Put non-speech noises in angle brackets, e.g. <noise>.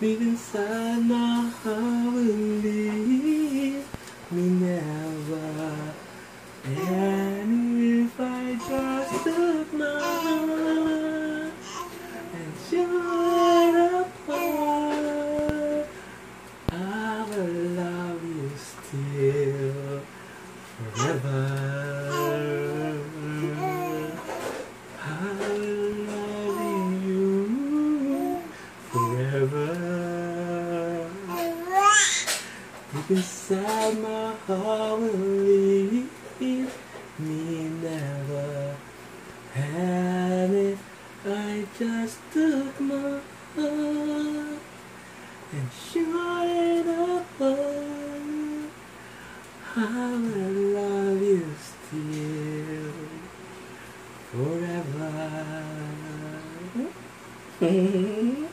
Believe me never. And if I just took my heart and showed apart, I will love you still forever. Forever. Deep inside my heart will leave me never. And if I just took my heart and shot it apart, I will love you still forever. <laughs> Mm-hmm.